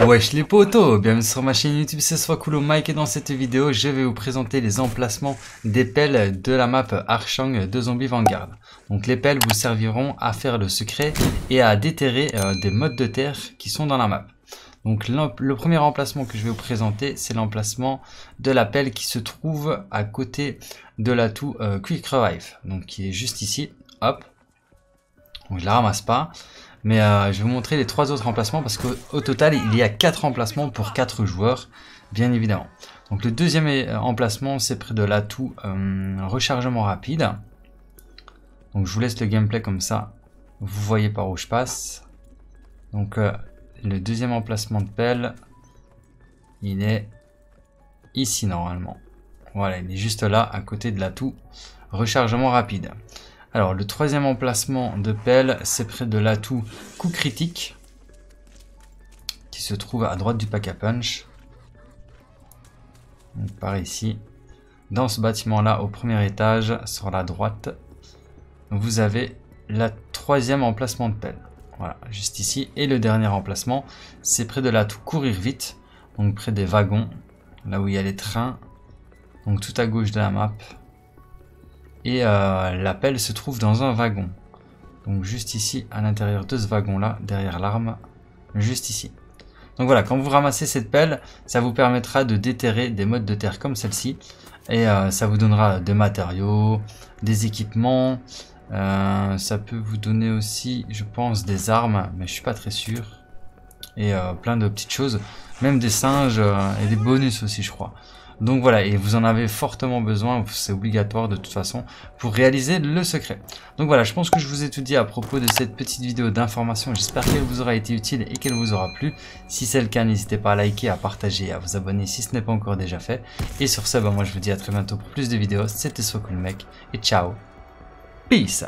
Wesh les potos, bienvenue sur ma chaîne YouTube, c'est Swakulo Mike et dans cette vidéo je vais vous présenter les emplacements des pelles de la map Archang de Zombie Vanguard. Donc les pelles vous serviront à faire le secret et à déterrer euh, des modes de terre qui sont dans la map. Donc le premier emplacement que je vais vous présenter c'est l'emplacement de la pelle qui se trouve à côté de l'atout euh, Quick Revive. Donc qui est juste ici, hop. Donc je la ramasse pas. Mais euh, je vais vous montrer les trois autres emplacements parce qu'au total, il y a quatre emplacements pour quatre joueurs, bien évidemment. Donc le deuxième euh, emplacement, c'est près de l'atout euh, rechargement rapide. Donc je vous laisse le gameplay comme ça. Vous voyez par où je passe. Donc le deuxième emplacement de pelle, il est ici normalement. Voilà, il est juste là, à côté de l'atout rechargement rapide. Alors, le troisième emplacement de pelle, c'est près de l'atout coup critique, qui se trouve à droite du pack à punch. Donc, par ici. Dans ce bâtiment-là, au premier étage, sur la droite, vous avez le troisième emplacement de pelle. Voilà, juste ici. Et le dernier emplacement, c'est près de l'atout courir vite, donc près des wagons, là où il y a les trains. Donc tout à gauche de la map, et euh, la pelle se trouve dans un wagon. Donc juste ici, à l'intérieur de ce wagon-là, derrière l'arme, juste ici. Donc voilà, quand vous ramassez cette pelle, ça vous permettra de déterrer des modes de terre comme celle-ci. Et euh, ça vous donnera des matériaux, des équipements. Euh, ça peut vous donner aussi, je pense, des armes, mais je suis pas très sûr. Et plein de petites choses. Même des singes et des bonus aussi, je crois. Donc voilà, et vous en avez fortement besoin, c'est obligatoire de toute façon, pour réaliser le secret. Donc voilà, je pense que je vous ai tout dit à propos de cette petite vidéo d'information. J'espère qu'elle vous aura été utile et qu'elle vous aura plu. Si c'est le cas, n'hésitez pas à liker, à partager à vous abonner si ce n'est pas encore déjà fait. Et sur ce, bah, moi je vous dis à très bientôt pour plus de vidéos. C'était Sokul Mec et ciao. Peace